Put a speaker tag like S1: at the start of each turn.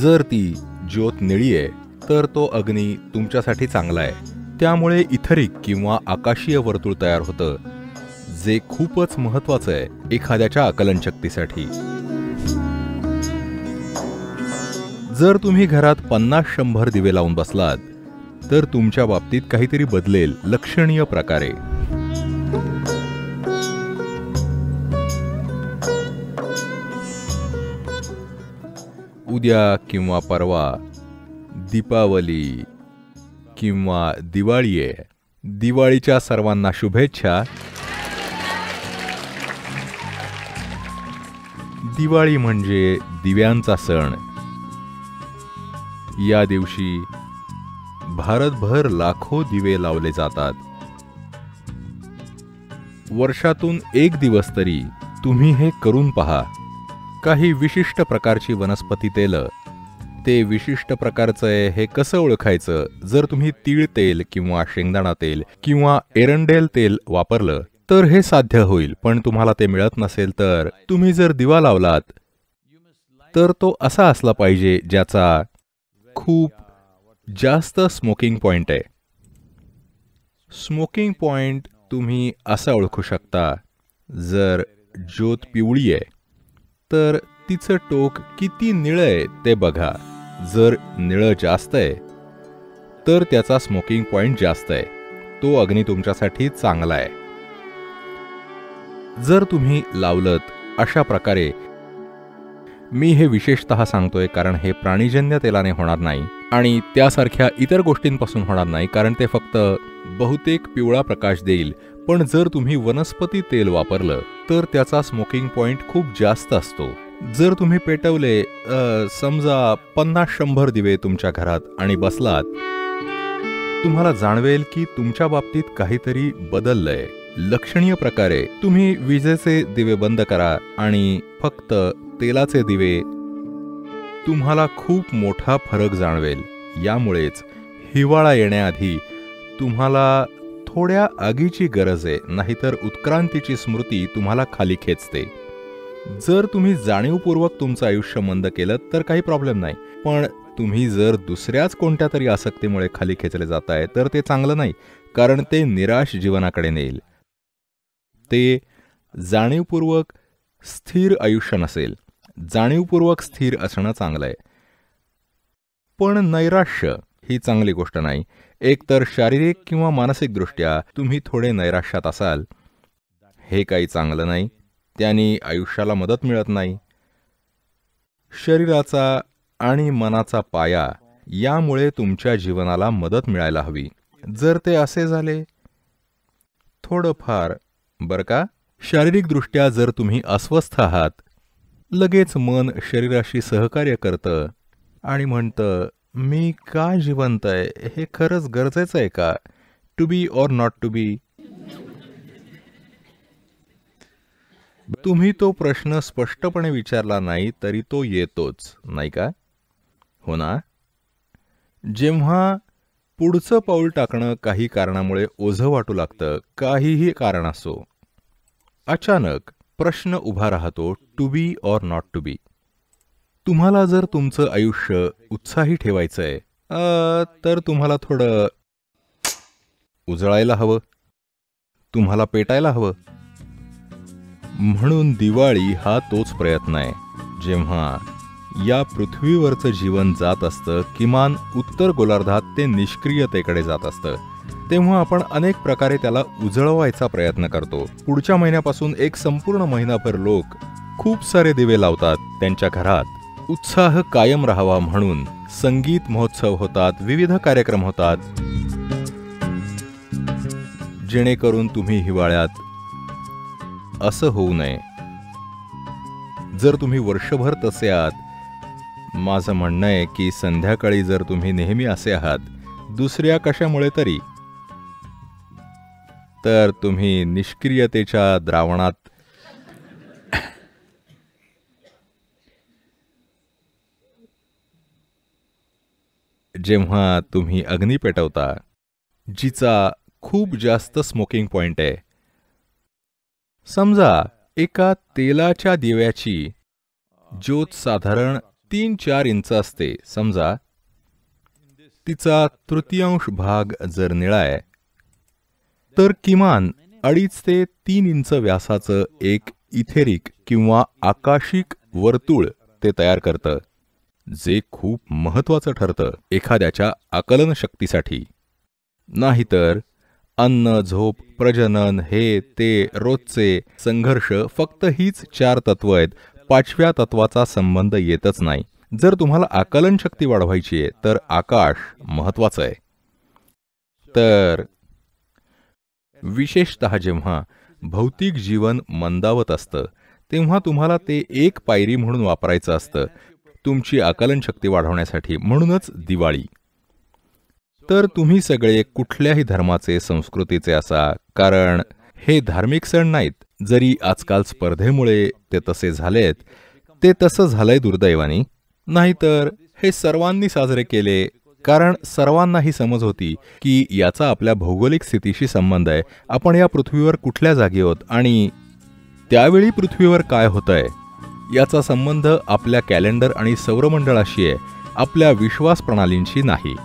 S1: जर ती ज्योत निळी आहे तर तो अग्नी तुमच्यासाठी चांगला आहे. त्यामुळे इथरिक किंवा आकाशीय वर्तुळ तयार होतं जे खूपच महत्वाचं आहे एखाद्याच्या आकलन शक्तीसाठी जर तुम्ही घरात पन्नास शंभर दिवे लावून बसलात तर तुमच्या बाबतीत काहीतरी बदलेल लक्षणीय प्रकारे. उद्या किंवा परवा दीपावली किंवा दिवाळी आहे. दिवाळीच्या सर्वांना शुभेच्छा. दिवाळी म्हणजे दिव्यांचा सण. या दिवशी भारतभर लाखो दिवे लावले जातात. वर्षातून एक दिवस तरी तुम्ही हे करून पहा. काही विशिष्ट प्रकारची वनस्पती तेल. ते विशिष्ट प्रकारचं आहे हे कसं ओळखायचं? जर तुम्ही तीळ तेल किंवा शेंगदाणा तेल किंवा एरंडेल तेल वापरलं तर हे साध्य होईल. पण तुम्हाला ते मिळत नसेल तर तुम्ही जर दिवा लावलात तर तो असा असला पाहिजे ज्याचा खूप जास्त स्मोकिंग पॉइंट आहे. स्मोकिंग पॉइंट तुम्ही असा ओळखू शकता जर ज्योत पिवळी आहे तर तिचं टोक किती निळं आहे ते बघा. जर निळं जास्त आहे तर त्याचा स्मोकिंग पॉइंट जास्त आहे. तो अग्नी तुमच्यासाठी चांगला आहे. जर तुम्ही लावलत अशा प्रकारे मी हे विशेषतः सांगतोय कारण हे प्राणीजन्य तेलाने होणार नाही. आणि त्यासारख्या इतर गोष्टींपासून होणार नाही कारण ते फक्त बहुतेक पिवळा प्रकाश देईल. पण जर तुम्ही वनस्पती तेल वापरलं तर त्याचा स्मोकिंग पॉइंट खूप जास्त असतो. जर तुम्ही पेटवले समजा पन्नास शंभर दिवे तुमच्या घरात आणि बसलात तुम्हाला जाणवेल की तुमच्या बाबतीत काहीतरी बदललंय. लक्षणीय प्रकारे तुम्ही विजेचे दिवे बंद करा आणि फक्त तेलाचे दिवे तुम्हाला खूप मोठा फरक जाणवेल. यामुळेच हिवाळा येण्याआधी तुम्हाला थोड्या आगीची गरज आहे नाहीतर उत्क्रांतीची स्मृती तुम्हाला खाली खेचते. जर तुम्ही जाणीवपूर्वक तुमचं आयुष्य मंद केलं तर काही प्रॉब्लेम नाही. पण तुम्ही जर दुसऱ्याच कोणत्या तरी आसक्तीमुळे खाली खेचले जात आहे तर ते चांगलं नाही कारण ते निराश जीवनाकडे नेईल. ते जाणीवपूर्वक स्थिर आयुष्य नसेल. जाणीवपूर्वक स्थिर असणं चांगलं आहे पण नैराश्य ही चांगली गोष्ट नाही. एकतर शारीरिक किंवा मानसिकदृष्ट्या तुम्ही थोडे नैराश्यात असाल हे काही चांगलं नाही. त्यांनी आयुष्याला मदत मिळत नाही. शरीराचा आणि मनाचा पाया यामुळे तुमच्या जीवनाला मदत मिळायला हवी. जर ते असे झाले थोडंफार बरं का? शारीरिकदृष्ट्या जर तुम्ही अस्वस्थ आहात लगेच मन शरीराशी सहकार्य करतं आणि म्हणतं मी का जिवंत आहे? हे खरंच गरजेचं आहे का? To be or not to be तुम्ही तो प्रश्न स्पष्टपणे विचारला नाही तरी तो येतोच नाही का? हो ना? जेव्हा पुढचं पाऊल टाकणं काही कारणामुळे ओझं वाटू लागतं काहीही कारण असो अचानक प्रश्न उभा राहतो to be or not to be तुम्हाला जर तुमचं आयुष्य उत्साही ठेवायचं आहे तर तुम्हाला थोडं उजळायला हवं. तुम्हाला पेटायला हवं. म्हणून दिवाळी हा तोच प्रयत्न आहे जेव्हा या पृथ्वीवरचं जीवन जात असतं किमान उत्तर गोलार्धात ते निष्क्रियतेकडे जात असतं. तेव्हा आपण अनेक प्रकारे त्याला उजळवायचा प्रयत्न करतो. पुढच्या महिन्यापासून एक संपूर्ण महिनाभर लोक खूप सारे दिवे लावतात त्यांच्या घरात. उत्साह कायम राहावा म्हणून संगीत महोत्सव होतात विविध कार्यक्रम होतात. जेणेकरून तुम्ही हिवाळ्यात असं होऊ नये. जर तुम्ही वर्षभर तसे आहात माझं म्हणणं आहे की संध्याकाळी जर तुम्ही नेहमी असे आहात दुसऱ्या कशामुळे तरी तर तुम्ही निष्क्रियतेच्या द्रावणात जेव्हा तुम्ही अग्नी पेटवता जिचा खूप जास्त स्मोकिंग पॉइंट आहे. समजा एका तेलाच्या दिव्याची ज्योत साधारण तीन चार इंच असते. समजा तिचा तृतीयांश भाग जर निळा आहे तर किमान अडीच ते तीन इंच व्यासाचं एक इथेरिक किंवा आकाशिक वर्तुळ ते तयार करतं जे खूप महत्वाचं ठरतं एखाद्याच्या आकलन शक्तीसाठी. नाहीतर अन्न झोप प्रजनन हे ते रोजचे संघर्ष फक्त हीच चार तत्व आहेत पाचव्या तत्वाचा संबंध येतच नाही. जर तुम्हाला आकलन शक्ती वाढवायची आहे तर आकाश महत्वाचं आहे. तर विशेषत जेव्हा भौतिक जीवन मंदावत असतं तेव्हा तुम्हाला ते एक पायरी म्हणून वापरायचं असतं. तुमची आकलन शक्ती वाढवण्यासाठी म्हणूनच दिवाळी. तर तुम्ही सगळे कुठल्याही धर्माचे संस्कृतीचे असा कारण हे धार्मिक सण नाहीत. जरी आजकाल स्पर्धेमुळे ते तसे झालेत ते तसं झालंय दुर्दैवानी. नाहीतर हे सर्वांनी साजरे केले कारण सर्वांना ही समज होती की याचा आपल्या भौगोलिक स्थितीशी संबंध आहे. आपण या पृथ्वीवर कुठल्या जागी आहोत आणि त्यावेळी पृथ्वीवर काय होतंय? याचा संबंध आपल्या कॅलेंडर आणि सौरमंडळाशी आहे. आपल्या विश्वास प्रणालींशी नाही.